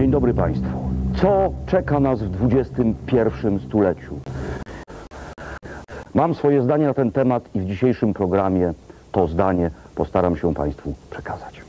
Dzień dobry Państwu. Co czeka nas w XXI stuleciu? Mam swoje zdanie na ten temat i w dzisiejszym programie to zdanie postaram się Państwu przekazać.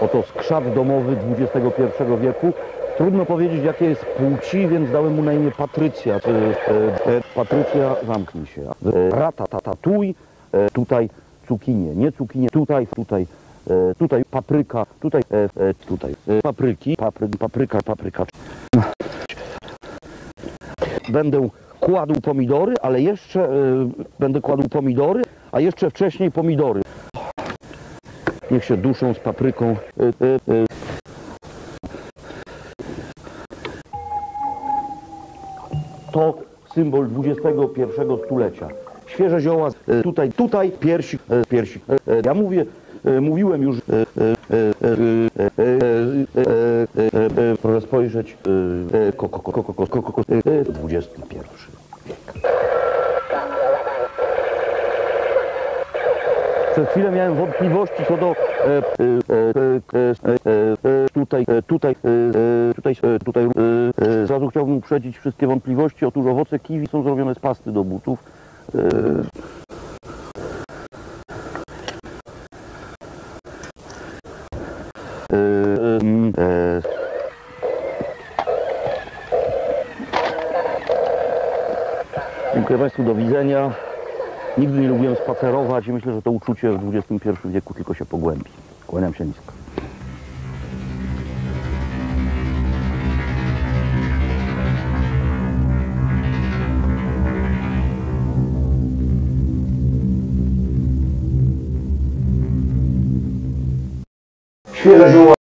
Oto skrzat domowy XXI wieku. Trudno powiedzieć, jakie jest płci, więc dałem mu na imię Patrycja. E, e, e, Patrycja, zamknij się. Ratatatuj, e, tutaj cukinie, nie cukinie, tutaj, tutaj, e, tutaj papryka, tutaj, e, e, tutaj, e, papryki, papry, papryka, papryka. Będę kładł pomidory, ale jeszcze e, będę kładł pomidory, a jeszcze wcześniej pomidory. Niech się duszą z papryką. E, e, e. To symbol XXI stulecia świeże zioła, tutaj, tutaj, piersi piersi Ja mówię, mówiłem już, proszę spojrzeć, 21 wiek. Przed chwilą miałem wątpliwości co do tutaj, tutaj, tutaj, tutaj. Zrazu chciałbym uprzedzić wszystkie wątpliwości. Otóż owoce kiwi są zrobione z pasty do butów. Dziękuję Państwu, do widzenia. Nigdy nie lubiłem spacerować i myślę, że to uczucie w XXI wieku tylko się pogłębi. Kłaniam się nisko. Сфера желания.